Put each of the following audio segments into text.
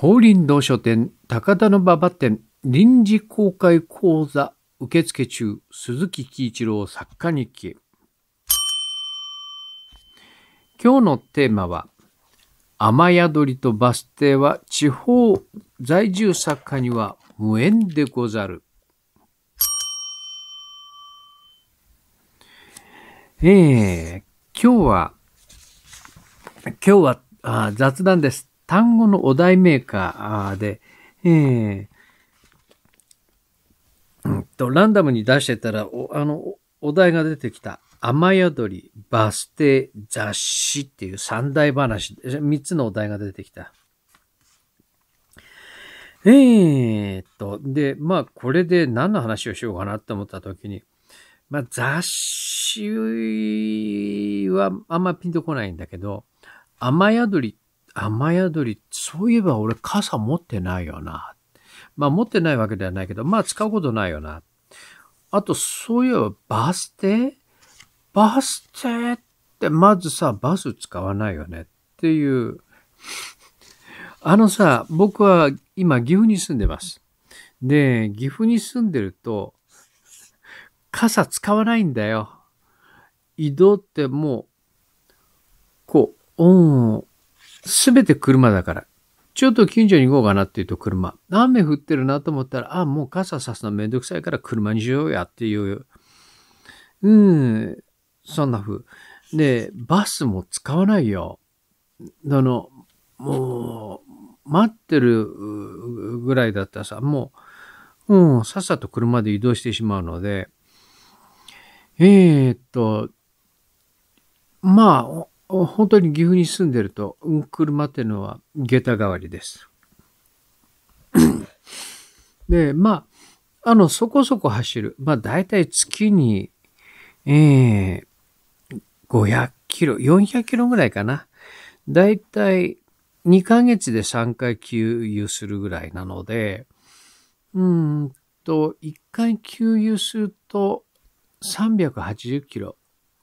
法輪堂書店高田馬場店臨時公開講座受付中鈴木喜一郎作家日記今日のテーマは雨宿りとバス停は地方在住作家には無縁でござる。ええー、今日は、今日はあ雑談です。単語のお題メーカーで、えー、うんと、ランダムに出してたら、おあの、お題が出てきた。雨宿り、バス停、雑誌っていう三大話、三つのお題が出てきた。えーっと、で、まあ、これで何の話をしようかなって思った時に、まあ、雑誌はあんまピンとこないんだけど、雨宿り雨宿り、そういえば俺傘持ってないよな。まあ持ってないわけではないけど、まあ使うことないよな。あと、そういえばバス停？バス停ってまずさ、バス使わないよねっていう。あのさ、僕は今岐阜に住んでます。で、岐阜に住んでると、傘使わないんだよ。移動ってもう、こう、うん、すべて車だから。ちょっと近所に行こうかなって言うと車。雨降ってるなと思ったら、あ、もう傘さすのめんどくさいから車にしようやっていう。うん、そんな風。で、バスも使わないよ。あの、もう、待ってるぐらいだったらさ、もう、うん、さっさと車で移動してしまうので、えー、っと、まあ、本当に岐阜に住んでると、うん車っていうのは下駄代わりです。で、まあ、あの、そこそこ走る。まあ、だいたい月に、ええー、500キロ、400キロぐらいかな。だいたい2ヶ月で3回給油するぐらいなので、うんと、1回給油すると380キロ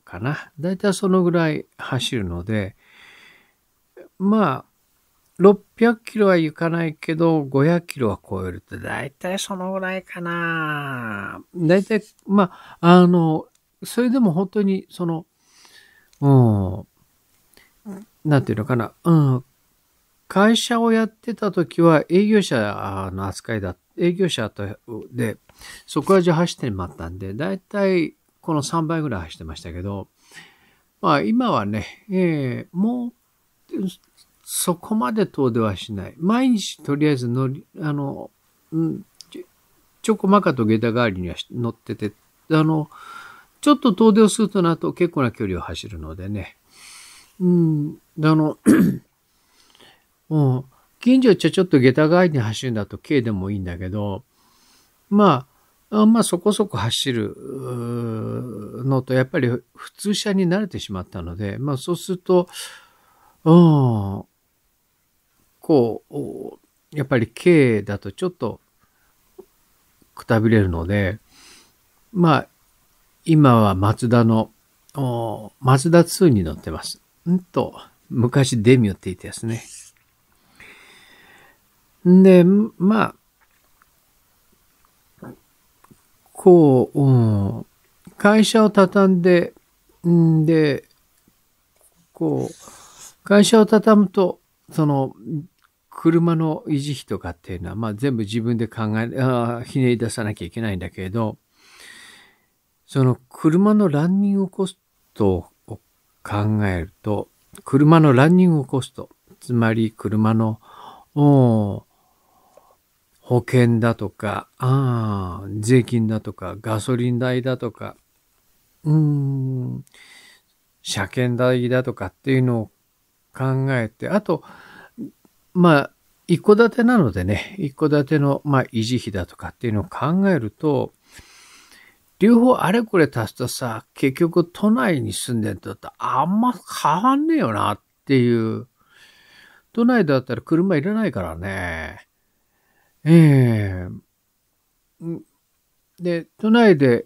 かな。だいたいそのぐらい走るので、まあ、600キロは行かないけど、500キロは超えるって、だいたいそのぐらいかな。だいたい、まあ、あの、それでも本当に、その、うん、なんていうのかな、うん、会社をやってた時は営業者の扱いだ、営業者とで、そこはじゃ走ってもらったんで、だいたいこの3倍ぐらい走ってましたけど、まあ今はね、えー、もう、そこまで遠出はしない。毎日とりあえず乗り、あの、うん、ちょこまかと下駄代わりには乗ってて、あの、ちょっと遠出をするとなると結構な距離を走るのでね。うん、あの、う、近所ちょちょっと下駄代わりに走るんだと軽でもいいんだけど、ま、あまあそこそこ走るのと、やっぱり普通車に慣れてしまったので、まあそうすると、うん、こう、やっぱり軽だとちょっとくたびれるので、まあ、今はマツダの、マツダ2に乗ってます。んと、昔デミューって言ったやつね。で、まあ、こう、ん、会社を畳んで、んで、こう、会社を畳むと、その、車の維持費とかっていうのは、まあ全部自分で考え、あひねり出さなきゃいけないんだけれど、その車のランニングコストを考えると、車のランニングコスト、つまり車の、保険だとか、ああ、税金だとか、ガソリン代だとか、うーん、車検代だとかっていうのを考えて、あと、まあ、一戸建てなのでね、一戸建ての、まあ、維持費だとかっていうのを考えると、両方あれこれ足すとさ、結局都内に住んでるとあんま変わんねえよなっていう。都内だったら車いらないからね。ええー、で、都内で、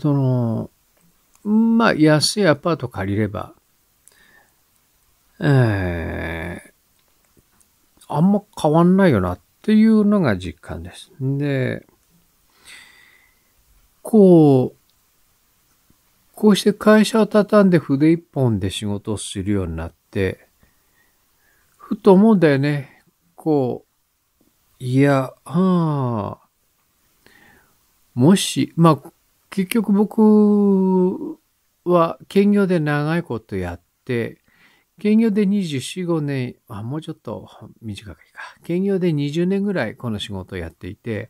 その、まあ、安いアパート借りれば、ええー、あんま変わんないよなっていうのが実感です。で、こう、こうして会社を畳んで筆一本で仕事をするようになって、ふと思うんだよね。こう、いや、はあ、もし、まあ、結局僕は兼業で長いことやって、兼業で24、5年、あ、もうちょっと短いか。兼業で20年ぐらいこの仕事をやっていて、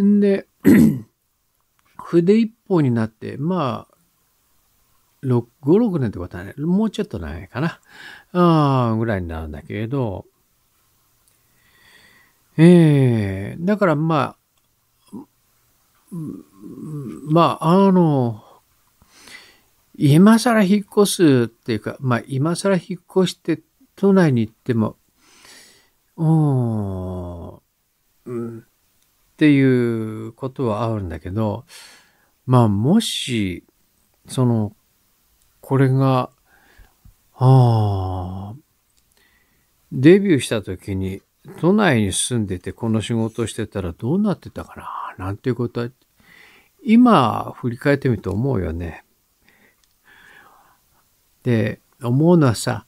んで、筆一本になって、まあ、6、5、6年ってことはね、もうちょっと長いかな。あ、ぐらいになるんだけれど、ええ、だからまあ、まあ、あの、今更引っ越すっていうか、まあ今更引っ越して都内に行っても、うん、っていうことはあるんだけど、まあもし、その、これが、ああ、デビューした時に都内に住んでてこの仕事をしてたらどうなってたかな？なんていうことは、今振り返ってみると思うよね。で、思うのはさ、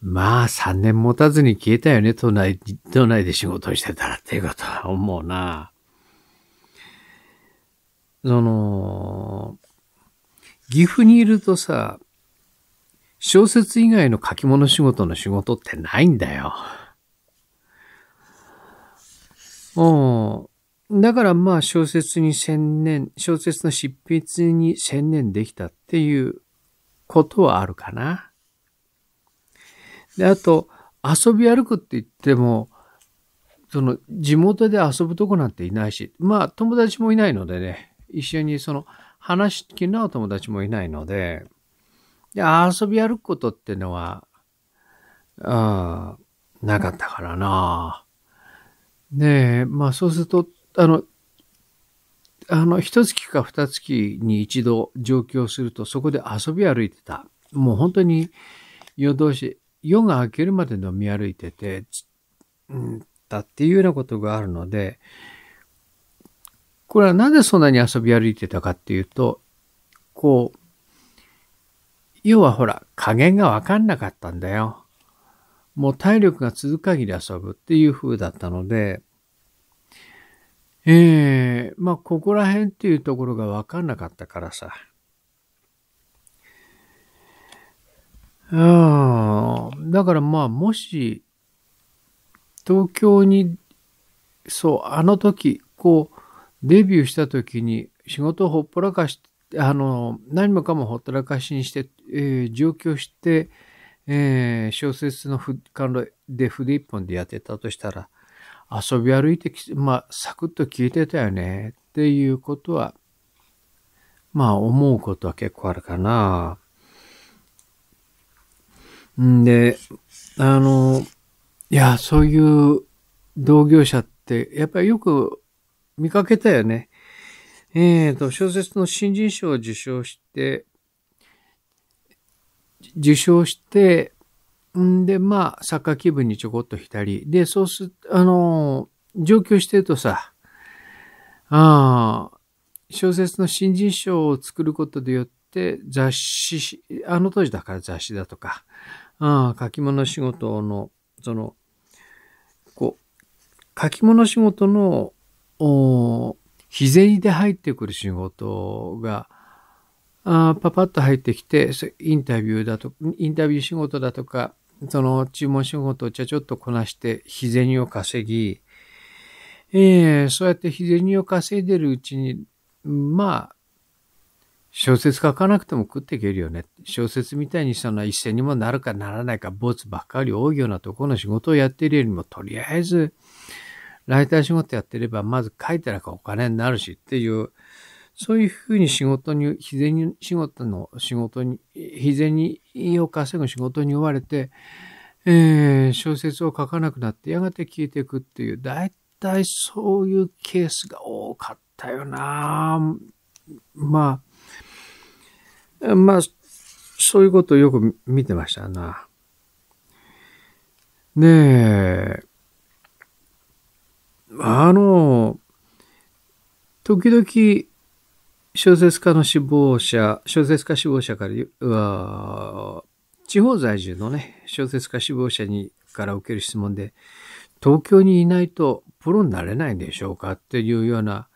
まあ3年持たずに消えたよね、都内、都内で仕事をしてたらっていうことは思うな。その、岐阜にいるとさ、小説以外の書き物仕事の仕事ってないんだよ。うん。だからまあ小説に専念、小説の執筆に専念できたっていうことはあるかな。で、あと、遊び歩くって言っても、その、地元で遊ぶとこなんていないし、まあ、友達もいないのでね、一緒にその、話気の合う友達もいないので、で遊び歩くことってのは、あなかったからな。ねえ、まあそうすると、あの、あの、一月か二月に一度上京すると、そこで遊び歩いてた。もう本当に夜通し、夜が明けるまで飲み歩いてて、うん、だっていうようなことがあるので、これはなぜそんなに遊び歩いてたかっていうと、こう、要はほら、加減がわかんなかったんだよ。もう体力が続く限り遊ぶっていう風だったので、ええー、まあ、ここら辺っていうところが分かんなかったからさ。ああ、だからまあ、もし、東京に、そう、あの時、こう、デビューした時に仕事をほっぽらかし、あの、何もかもほったらかしにして、えー、上京して、えー、小説の関路で筆一本でやってたとしたら、遊び歩いてきて、まあ、サクッと消えてたよねっていうことは、まあ、思うことは結構あるかな。んで、あの、いや、そういう同業者って、やっぱりよく見かけたよね。えっ、ー、と、小説の新人賞を受賞して、受賞して、んで、まあ、サッカー気分にちょこっと浸り。で、そうす、あの、上京してるとさ、ああ、小説の新人賞を作ることでよって雑誌、あの当時だから雑誌だとか、ああ、書き物仕事の、その、こう、書き物仕事の、お日銭で入ってくる仕事が、あパパッと入ってきて、インタビューだと、インタビュー仕事だとか、その注文仕事をちゃちょっとこなして日銭を稼ぎ、えー、そうやって日銭を稼いでるうちに、まあ、小説書かなくても食っていけるよね。小説みたいにその一銭にもなるかならないか、ボツばっかり多いようなところの仕事をやっているよりも、とりあえず、ライター仕事やってれば、まず書いてなきゃお金になるしっていう、そういうふうに仕事に、日銭仕事の仕事に、日銭を稼ぐ仕事に追われて、えー、小説を書かなくなって、やがて消えていくっていう、だいたいそういうケースが多かったよなまあ、まあ、そういうことをよく見てましたな。ねえ、あの、時々、小説家の志望者、小説家志望者から、地方在住のね、小説家志望者にから受ける質問で、東京にいないとプロになれないんでしょうかっていうような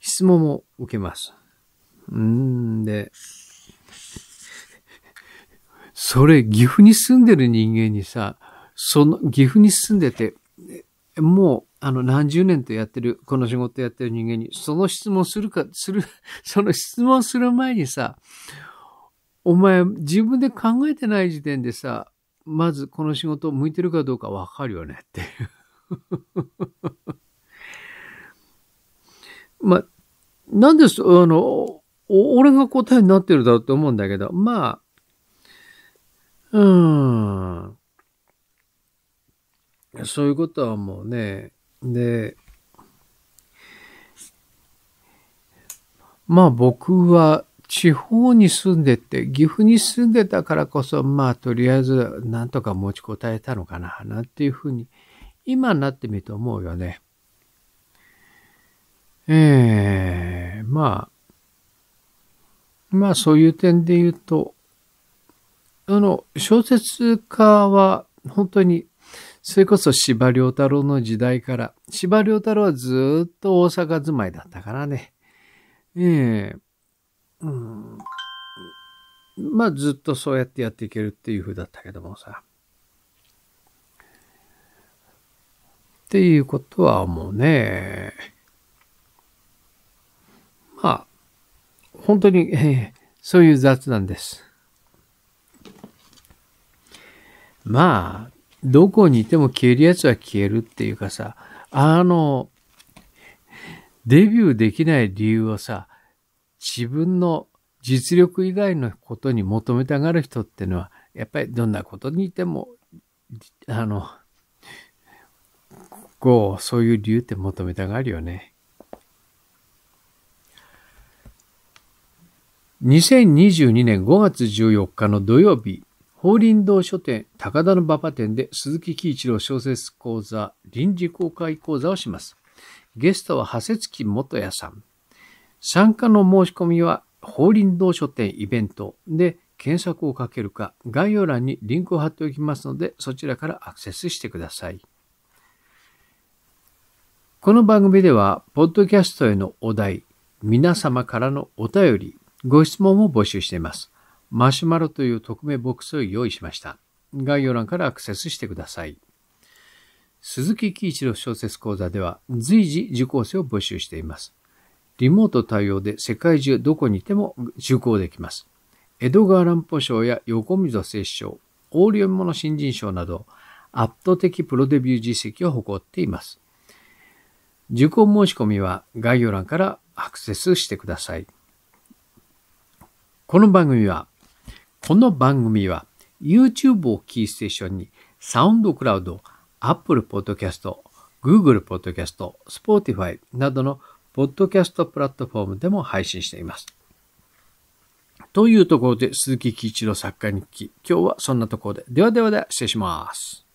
質問も受けます。んで、それ岐阜に住んでる人間にさ、その岐阜に住んでて、もうあの何十年とやってる、この仕事やってる人間に、その質問するか、する、その質問する前にさ、お前自分で考えてない時点でさ、まずこの仕事向いてるかどうかわかるよねっていう。まあ、なんで、あの、俺が答えになってるだろうって思うんだけど、まあ、うん。そういうことはもうね、で、まあ僕は地方に住んでて、岐阜に住んでたからこそ、まあとりあえずなんとか持ちこたえたのかな、なんていうふうに、今になってみると思うよね。ええー、まあ、まあそういう点で言うと、あの、小説家は本当に、それこそ司馬太郎の時代から、司馬太郎はずっと大阪住まいだったからね。ええー、うん。まあずっとそうやってやっていけるっていう風だったけどもさ。っていうことはもうね、まあ、本当に、えー、そういう雑談です。まあ、どこにいても消えるやつは消えるっていうかさ、あの、デビューできない理由をさ、自分の実力以外のことに求めたがる人ってのは、やっぱりどんなことにいても、あの、こう、そういう理由って求めたがるよね。2022年5月14日の土曜日、法輪堂書店高田の馬場店で鈴木喜一郎小説講座臨時公開講座をします。ゲストは長谷月元也さん。参加の申し込みは法輪堂書店イベントで検索をかけるか概要欄にリンクを貼っておきますのでそちらからアクセスしてください。この番組では、ポッドキャストへのお題、皆様からのお便り、ご質問も募集しています。マシュマロという匿名ボックスを用意しました。概要欄からアクセスしてください。鈴木喜一郎小説講座では随時受講生を募集しています。リモート対応で世界中どこにいても受講できます。江戸川乱歩賞や横溝正史賞、オーリオンモの新人賞など圧倒的プロデビュー実績を誇っています。受講申し込みは概要欄からアクセスしてください。この番組は、この番組は YouTube をキーステーションにサウンドクラウド、Apple Podcast、Google Podcast、Spotify などのポッドキャストプラットフォームでも配信しています。というところで鈴木喜一郎作家日記。今日はそんなところで。ではではでは失礼します。